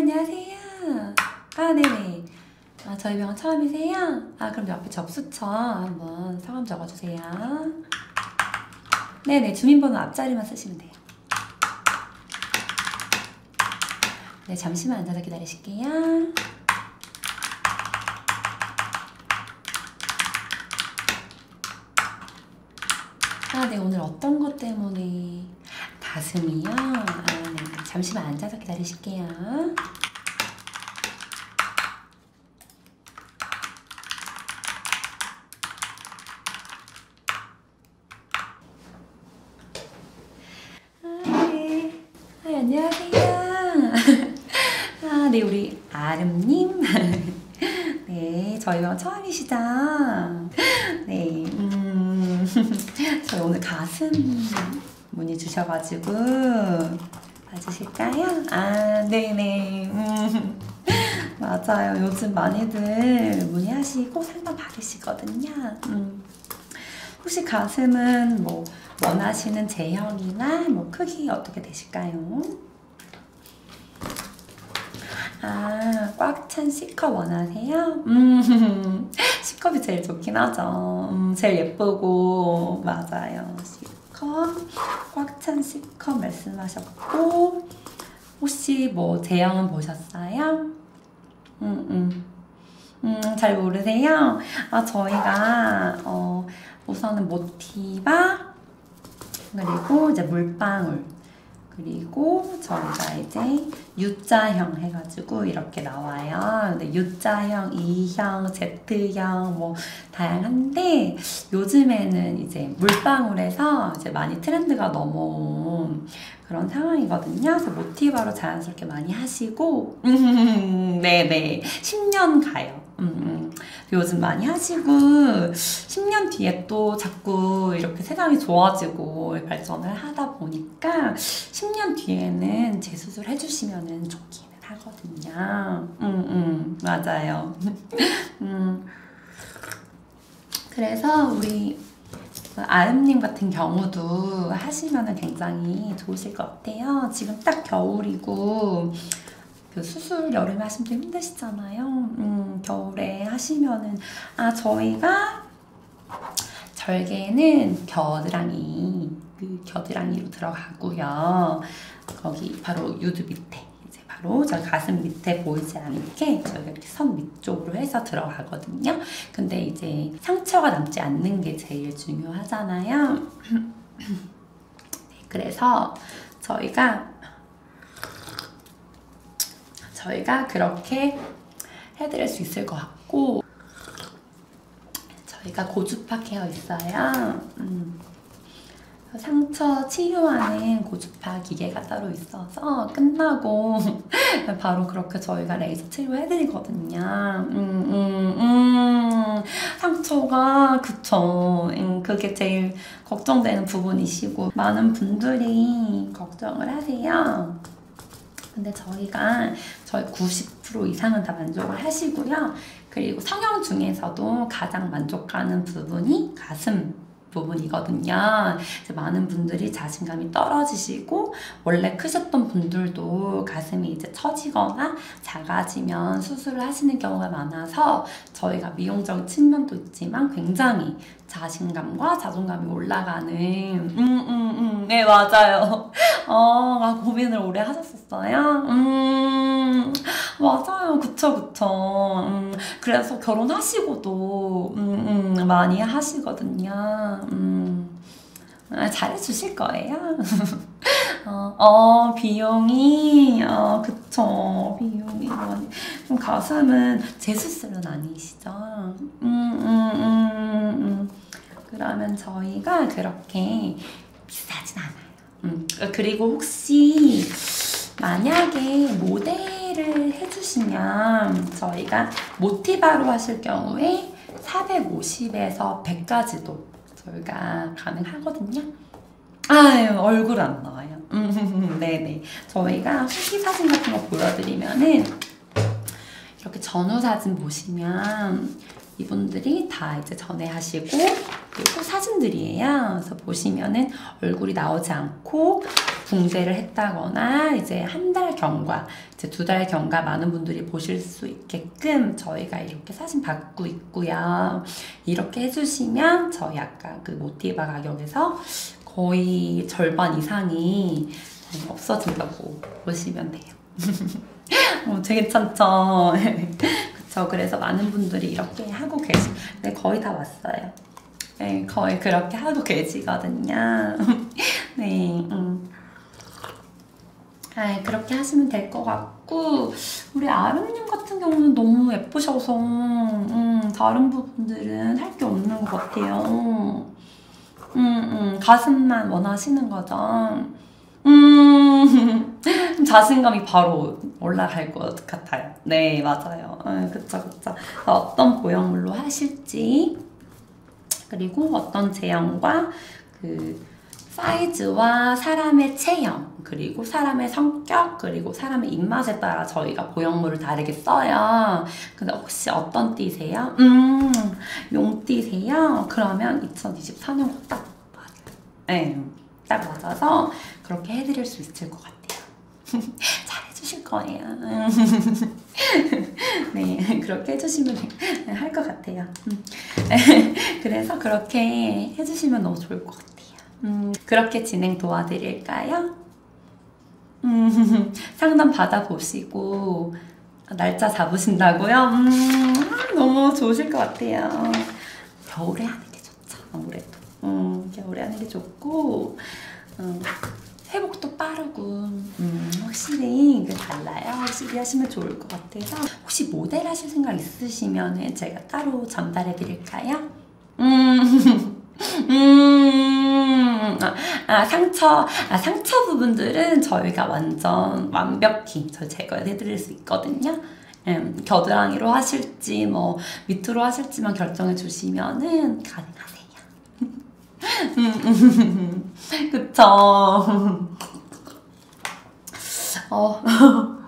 안녕하세요. 아, 네네. 아, 저희 병원 처음이세요? 아, 그럼 옆에 접수처 한번 성함 적어주세요. 네네, 주민번호 앞자리만 쓰시면 돼요. 네, 잠시만 앉아서 기다리실게요. 아, 네, 오늘 어떤 것 때문에 가슴이요? 아, 네, 잠시만 앉아서 기다리실게요. 아, 네. 아, 안녕하세요. 아, 네, 우리 아름님. 네, 저희 병 처음이시죠? 네, 음, 저희 오늘 가슴 문의 주셔가지고 봐주실까요? 아, 네네. 음, 맞아요. 요즘 많이들 문의하시고 상담 받으시거든요. 음. 혹시 가슴은 뭐 원하시는 제형이나 뭐 크기 어떻게 되실까요? 아, 꽉 찬 C컵 원하세요? 음, C컵이 제일 좋긴 하죠. 음, 제일 예쁘고, 맞아요. C컵, 꽉 찬 C컵 말씀하셨고, 혹시 뭐 제형은 보셨어요? 음, 음. 음, 잘 모르세요? 아, 저희가, 어, 우선은 모티바, 그리고 이제 물방울, 그리고 저희가 이제 U자형 해가지고 이렇게 나와요. 근데 U자형, E형, Z형 뭐 다양한데 요즘에는 이제 물방울에서 이제 많이 트렌드가 넘어온 그런 상황이거든요. 그래서 모티바로 자연스럽게 많이 하시고 네네 10년 가요. 음, 음. 요즘 많이 하시고 10년 뒤에 또 자꾸 이렇게 세상이 좋아지고 발전을 하다 보니까 10년 뒤에는 재수술 해주시면 좋기는 하거든요. 음, 음, 맞아요. 음. 그래서 우리 아름님 같은 경우도 하시면 굉장히 좋으실 것 같아요. 지금 딱 겨울이고 그 수술 여름에 하시면 좀 힘드시잖아요. 음, 겨울에 하시면은 아 저희가 절개는 겨드랑이 그 겨드랑이로 들어가고요. 거기 바로 유두 밑에 바로 저 가슴 밑에 보이지 않게 저희가 이렇게 선 밑쪽으로 해서 들어가거든요. 근데 이제 상처가 남지 않는 게 제일 중요하잖아요. 네, 그래서 저희가 저희가 그렇게 해드릴 수 있을 것 같고 저희가 고주파 케어 있어요. 음. 상처 치유하는 고주파 기계가 따로 있어서 끝나고 바로 그렇게 저희가 레이저 치료해드리거든요. 음, 음, 음. 상처가 그쵸. 음, 그게 제일 걱정되는 부분이시고 많은 분들이 걱정을 하세요. 근데 저희가 저희 90% 이상은 다 만족을 하시고요. 그리고 성형 중에서도 가장 만족하는 부분이 가슴 부분이거든요. 많은 분들이 자신감이 떨어지시고 원래 크셨던 분들도 가슴이 이제 처지거나 작아지면 수술을 하시는 경우가 많아서 저희가 미용적 측면도 있지만 굉장히 자신감과 자존감이 올라가는 음, 음, 음. 네, 맞아요. 어, 아, 고민을 오래 하셨었어요? 음, 맞아요. 그쵸, 그쵸. 음, 그래서 결혼하시고도, 음, 음, 많이 하시거든요. 음, 아, 잘해주실 거예요. 어, 어, 비용이, 어, 그쵸. 비용이 많이. 그럼 가슴은 재수술은 아니시죠? 음, 음, 음, 음. 그러면 저희가 그렇게 비싸진 않아요. 음, 그리고 혹시 만약에 모델을 해주시면 저희가 모티바로 하실 경우에 450에서 100까지도 저희가 가능하거든요. 아유, 얼굴 안 나와요. 음, 네네. 저희가 후기 사진 같은 거 보여드리면은 이렇게 전후 사진 보시면 이분들이 다 이제 전에 하시고 그리고 사진들이에요. 그래서 보시면은 얼굴이 나오지 않고 붕대를 했다거나 이제 한 달 경과, 이제 두 달 경과 많은 분들이 보실 수 있게끔 저희가 이렇게 사진 받고 있고요. 이렇게 해주시면 저희 아까 그 모티바 가격에서 거의 절반 이상이 없어진다고 보시면 돼요. 어, 되게 괜찮죠? 그쵸. 그래서 많은 분들이 이렇게 하고 계시, 네, 거의 다 왔어요. 네, 거의 그렇게 하고 계시거든요. 네, 음. 아, 그렇게 하시면 될 것 같고, 우리 아름님 같은 경우는 너무 예쁘셔서, 음, 다른 부분들은 할 게 없는 것 같아요. 음, 음, 가슴만 원하시는 거죠. 음, 자신감이 바로 올라갈 것 같아요. 네, 맞아요. 음, 그쵸, 그쵸. 어떤 보형물로 하실지, 그리고 어떤 제형과 그 사이즈와 사람의 체형, 그리고 사람의 성격, 그리고 사람의 입맛에 따라 저희가 보형물을 다르게 써요. 근데 혹시 어떤 띠세요? 음, 용띠세요? 그러면 2024년 딱 맞아요. 네, 딱 맞아서 그렇게 해드릴 수 있을 것 같아요. 잘 해주실 거예요. 네, 그렇게 해주시면 할 것 같아요. 음. 그래서 그렇게 해주시면 너무 좋을 것 같아요. 음, 그렇게 진행 도와드릴까요? 음, 상담 받아보시고 날짜 잡으신다고요? 음, 너무 좋으실 것 같아요. 겨울에 하는 게 좋죠, 아무래도. 음, 겨울에 하는 게 좋고 음, 회복도 빠르고 음, 확실히 그 달라요. 확실히 하시면 좋을 것 같아서 혹시 모델 하실 생각 있으시면 제가 따로 전달해 드릴까요? 음, 음, 아, 아, 상처, 아, 상처 부분들은 저희가 완전 완벽히 저 제거해 드릴 수 있거든요. 음, 겨드랑이로 하실지 뭐 밑으로 하실지만 결정해 주시면은 가능하세요. 음, 그쵸. 어.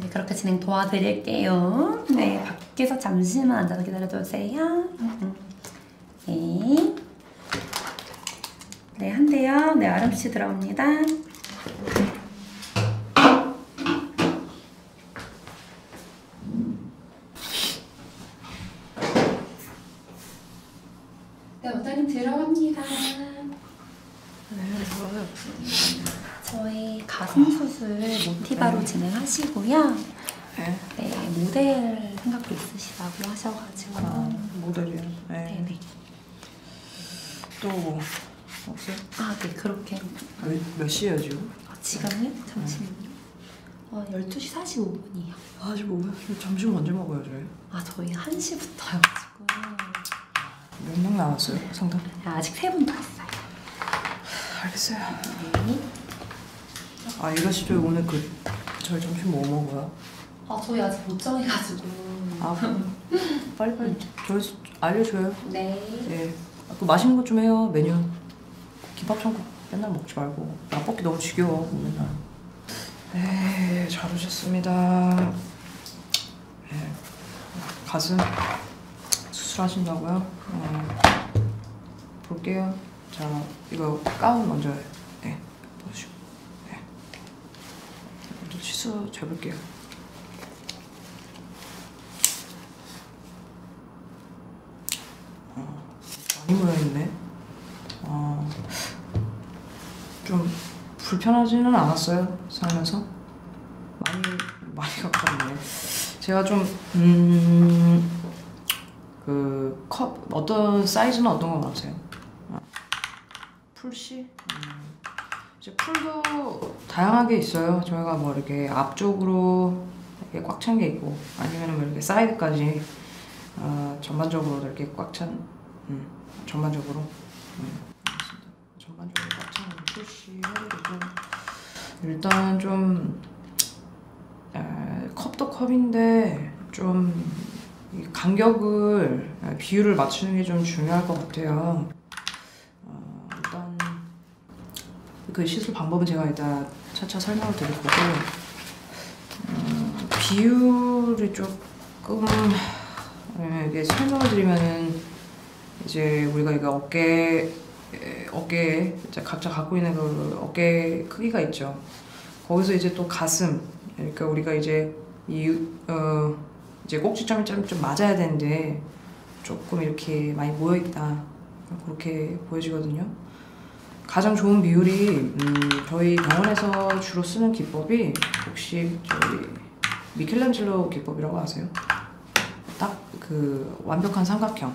네, 그렇게 진행 도와드릴게요. 네, 밖에서 잠시만 앉아서 기다려주세요. 네. 네, 한대요. 네, 아름씨 들어옵니다. 네, 원장님 들어갑니다. 네, 좋아요. 저희 가슴 수술 모티바로 진행하시고요. 네. 네, 모델 생각도 있으시다고 하셔가지고. 아, 모델이요. 네. 네네. 또 뭐, 없어요? 아, 네, 그렇게. 몇, 몇 시에요, 지금? 아, 지금요? 잠시만요. 어, 12시 45분이에요. 아, 지금 뭐, 점심 언제 먹어요, 저희? 아, 저희 1시부터여가지고. 몇명 남았어요, 상담? 아직 세분더 있어요. 알겠어요. 네. 아, 이가씨 저희 오늘 그, 저희 점심 뭐 먹어요? 아, 저희 아직 못 정해가지고. 아, 빨리 빨리 저희 알려줘요. 네. 예. 아, 또 맛있는 것 좀 해요, 메뉴. 김밥 천국 맨날 먹지 말고. 라볶이 너무 지겨워, 맨날. 네, 잘 오셨습니다. 예. 가슴 수술하신다고요? 어, 볼게요. 자, 이거 가운 먼저 네, 보시고. 네. 먼저 치수 재볼게요. 어, 많이 모여있네. 어, 좀 불편하지는 않았어요, 살면서. 많이, 많이 가깝네. 제가 좀, 음, 그, 컵, 어떤 사이즈는 어떤 거 같아요? 아, 풀씨? 음, 이제 풀도 다양하게 있어요. 저희가 뭐 이렇게 앞쪽으로 이렇게 꽉 찬 게 있고, 아니면 뭐 이렇게 사이드까지, 어, 전반적으로 이렇게 꽉 찬, 음, 전반적으로. 음. 전반적으로 꽉 찬 풀씨 해드리고, 일단 좀, 에, 컵도 컵인데, 좀, 이 간격을 에, 비율을 맞추는 게 좀 중요할 것 같아요. 어, 일단 그 시술 방법은 제가 이따 차차 설명을 드릴 거고 어, 비율이 조금 에, 이게 설명을 드리면은 이제 우리가 이거 어깨 에, 어깨에 이제 각자 갖고 있는 그 어깨 크기가 있죠. 거기서 이제 또 가슴 그러니까 우리가 이제 이 어 이제 꼭지점이 좀, 좀 맞아야 되는데 조금 이렇게 많이 모여 있다 그렇게 보여지거든요. 가장 좋은 비율이 음, 저희 병원에서 주로 쓰는 기법이 혹시 저희 미켈란젤로 기법이라고 아세요? 딱 그 완벽한 삼각형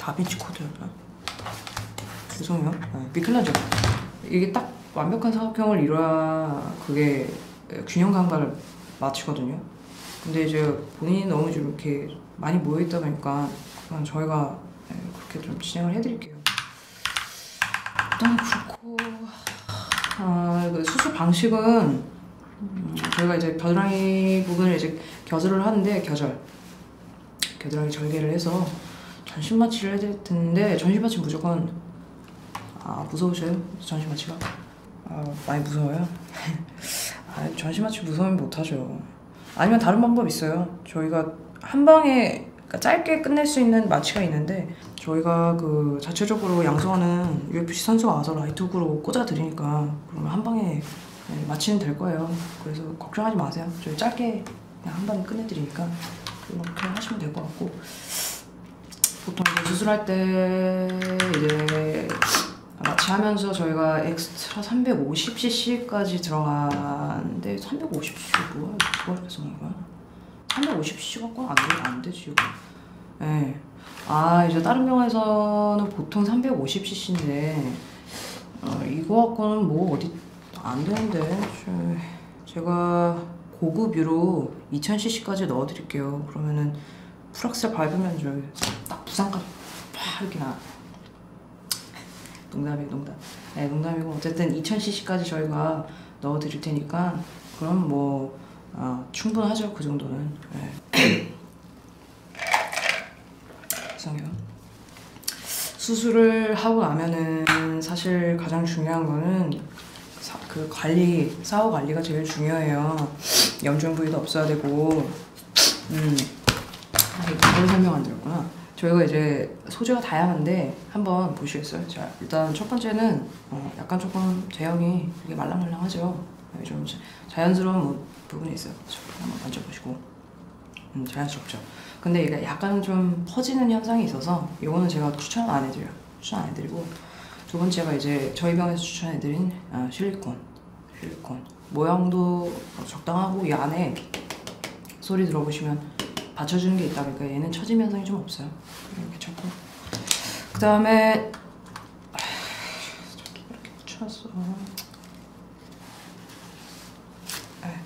다빈치 코드였나? 죄송해요. 네, 미켈란젤로 이게 딱 완벽한 삼각형을 이뤄야 그게 균형 감각을 맞추거든요. 근데 이제 본인이 너무 좀 이렇게 많이 모여 있다 보니까 저희가 네, 그렇게 좀 진행을 해드릴게요. 일단 그렇고 아, 그 수술 방식은 음, 저희가 이제 겨드랑이 부분을 이제 겨드를 하는데 겨절 겨드랑이 절개를 해서 전신 마취를 해드릴 텐데 전신 마취 무조건 아 무서우셔요? 전신 마취가? 아 많이 무서워요? 아 전신 마취 무서우면 못하죠. 아니면 다른 방법 있어요. 저희가 한 방에 그러니까 짧게 끝낼 수 있는 마취가 있는데 저희가 그 자체적으로 양성하는 UFC 선수가 와서 라이트훅으로 꽂아드리니까 그러면 한 방에 네, 마취는 될 거예요. 그래서 걱정하지 마세요. 저희 짧게 그냥 한 방에 끝내드리니까 그렇게 하시면 될 것 같고 보통 수술할 때 이제 마취하면서 저희가 엑스트라 350cc까지 들어가는데 350cc 뭐야? 누가 이렇게 써놓은 거야? 350cc가 꽉안 돼, 안 되지 이거. 네. 아 이제 다른 병원에서는 보통 350cc인데 어, 이거 갖고는 뭐 어디 안 되는데 저- 제가 고급 유로 2000cc까지 넣어드릴게요. 그러면은 프락스를 밟으면 저딱 부상까지 팍 이렇게 나. 농담이에요 농담. 네 농담이고 어쨌든 2000cc까지 저희가 넣어드릴 테니까 그럼 뭐 아, 충분하죠 그 정도는. 네. 죄송해요. 수술을 하고 나면은 사실 가장 중요한 거는 사- 그 관리, 사후 관리가 제일 중요해요. 염증 부위도 없어야 되고, 음, 아, 이걸 설명 안 드렸구나. 저희가 이제 소재가 다양한데 한번 보시겠어요? 자, 일단 첫 번째는 어, 약간 조금 제형이 되게 말랑말랑하죠. 네, 좀 자- 자연스러운 뭐 부분이 있어요. 저 한번 만져보시고, 음, 자연스럽죠. 근데 이게 약간 좀 퍼지는 현상이 있어서 이거는 제가 추천 안 해드려요. 추천 안 해드리고 두 번째가 이제 저희 병에서 추천해드린 아, 실리콘. 실리콘 모양도 적당하고 이 안에 소리 들어보시면 받쳐주는 게 있다 보니까 얘는 처짐 현상이 좀 없어요. 괜찮고 그 다음에 이렇게 붙여놨어. 네.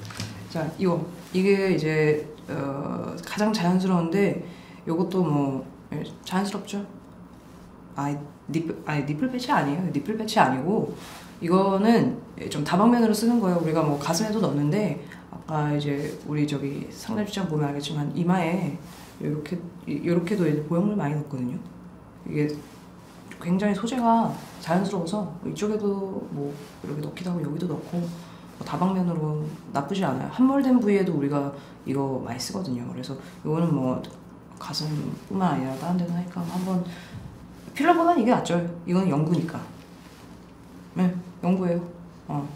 자 이거 이게 이제 어, 가장 자연스러운데 요것도 뭐 예, 자연스럽죠? 아 니플 아니 니플 패치 아니에요. 니플 패치 아니고 이거는 좀 다방면으로 쓰는 거예요. 우리가 뭐 가슴에도 넣는데 아까 이제 우리 저기 상담 출장 보면 알겠지만 이마에 이렇게 이렇게도 이제 보형물 많이 넣거든요. 이게 굉장히 소재가 자연스러워서 이쪽에도 뭐 이렇게 넣기도 하고 여기도 넣고 뭐 다방면으로 나쁘지 않아요. 함몰된 부위에도 우리가 이거 많이 쓰거든요. 그래서 이거는 뭐 가슴뿐만 아니라 다른 데도 하니까 한번 필러보다는 이게 낫죠. 이건 연구니까. 네, 연구예요. 어.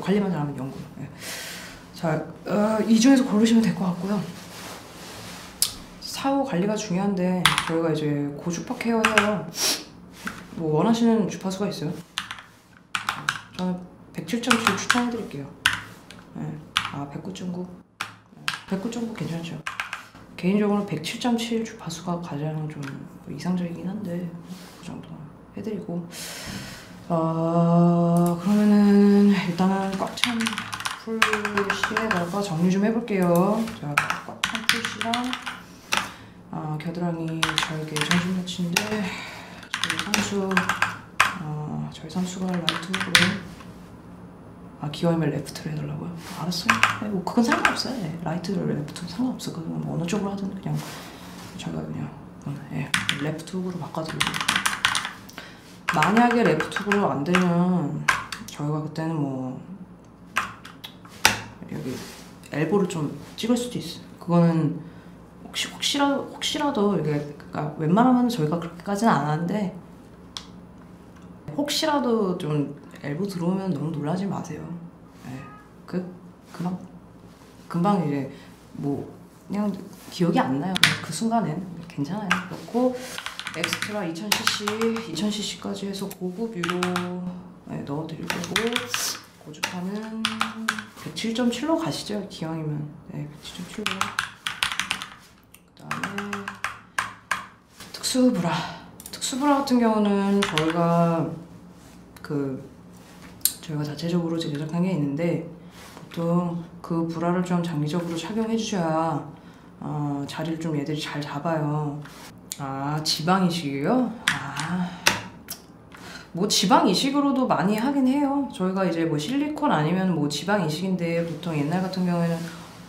관리만 잘하면 연구. 네. 자, 어, 이 중에서 고르시면 될 것 같고요. 사후 관리가 중요한데 저희가 이제 고주파 케어 해요. 뭐 원하시는 주파수가 있어요? 저는 107.7 추천해드릴게요. 네. 아, 109.9. 109.9 괜찮죠? 개인적으로 107.7 주파수가 가장 좀 이상적이긴 한데 그 정도 해드리고 어 그러면은 일단은 꽉 찬 풀씨에다가 정리 좀 해볼게요. 자, 꽉 찬 풀씨랑 아 겨드랑이 절개 정신 마취인데 저희 선수 아 저희 선수가 라이트로 아 기어이면 레프트로 해달라고요? 알았어요. 네, 뭐 그건 상관없어요. 네. 라이트 레프트 상관없어. 그건 뭐 어느 쪽으로 하든 그냥 제가 그냥 음, 예, 레프트 훅으로 바꿔드리고 만약에 레프트 훅으로 안 되면 저희가 그때는 뭐 여기 엘보를 좀 찍을 수도 있어. 요 그거는 혹시 혹시라도 혹시라도 이게 그러니까 웬만하면 저희가 그렇게까지는 안 하는데 혹시라도 좀 엘보 들어오면 너무 놀라지 마세요. 예. 그 금방 금방 이제 뭐 그냥 기억이 안 나요. 그 순간엔 괜찮아요. 그렇고 엑스트라 2000cc, 2000cc까지 해서 고급 유로 네, 넣어드릴 거고 고주파는 107.7로 가시죠. 기왕이면 네, 107.7로. 그 다음에 특수 브라. 특수 브라 같은 경우는 저희가 그 저희가 자체적으로 제작한 게 있는데 보통 그 브라를 좀 장기적으로 착용해 주셔야 어, 자리를 좀 얘들이 잘 잡아요. 아 지방 이식이요? 아. 뭐 지방 이식으로도 많이 하긴 해요. 저희가 이제 뭐 실리콘 아니면 뭐 지방 이식인데 보통 옛날 같은 경우에는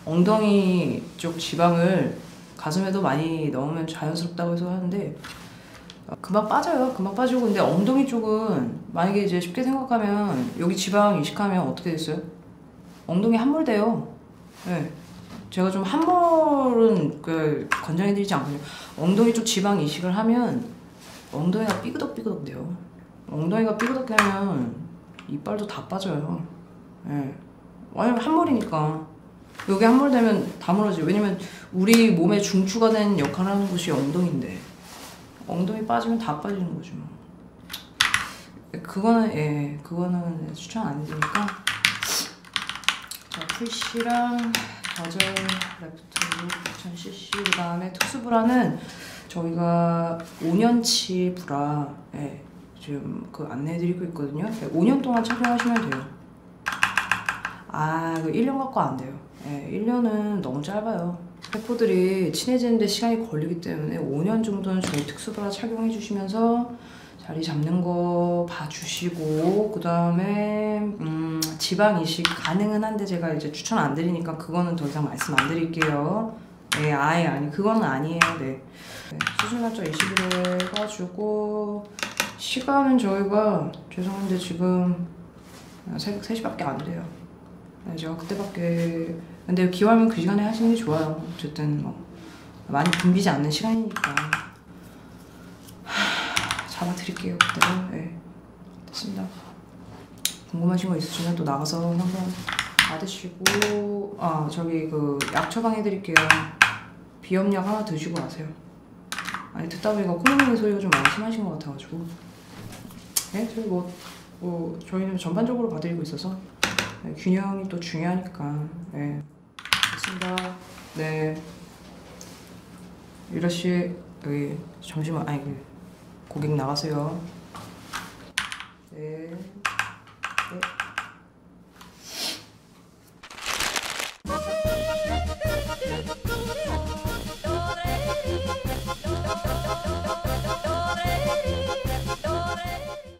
엉덩이 쪽 지방을 가슴에도 많이 넣으면 자연스럽다고 해서 하는데 어, 금방 빠져요. 금방 빠지고 근데 엉덩이 쪽은 만약에 이제 쉽게 생각하면 여기 지방 이식하면 어떻게 됐어요? 엉덩이 함몰돼요. 네. 제가 좀 함몰은 그 권장해드리지 않거든요. 엉덩이 쪽 지방 이식을 하면 엉덩이가 삐그덕삐그덕 돼요. 엉덩이가 삐그덕되면 이빨도 다 빠져요. 예. 왜냐면 함몰이니까. 여기 함몰되면 다 무너져요. 왜냐면 우리 몸의 중추가 된 역할을 하는 곳이 엉덩이인데 엉덩이 빠지면 다 빠지는 거죠. 뭐. 그거는 예, 그거는 추천 안 해드리니까 자, 풀시랑 버절 레프트 2000cc 그 다음에 특수브라는 저희가 5년치 브라 예, 지금 그 안내해드리고 있거든요. 5년 동안 착용하시면 돼요. 아, 그 1년 갖고 안 돼요. 예, 1년은 너무 짧아요. 세포들이 친해지는데 시간이 걸리기 때문에 5년 정도는 저희 특수브라 착용해 주시면서 자리 잡는 거 봐주시고 그 다음에 음, 지방 이식 가능은 한데 제가 이제 추천 안 드리니까 그거는 더 이상 말씀 안 드릴게요. 네, 아예 아니 그거는 아니에요. 네. 네, 수술 날짜 20일에 해가지고 시간은 저희가 죄송한데 지금 새벽 3시밖에 안 돼요. 네, 제가 그때밖에 근데 기왕이면 그 시간에 하시는 게 좋아요. 어쨌든 뭐 많이 붐비지 않는 시간이니까 하, 잡아드릴게요 그때로. 네, 됐습니다. 궁금하신 거 있으시면 또 나가서 한번 받으시고 아 저기 그 약 처방해드릴게요. 비염약 하나 드시고 가세요. 아니 듣다 보니까 콧물 소리가 좀 많이 심하신 것 같아가지고 네 저희 뭐, 뭐 저희는 전반적으로 봐드리고 있어서 네, 균형이 또 중요하니까 네 됐습니다. 네. 유라 씨 여기 잠시만 아니 그 고객 나가세요. 네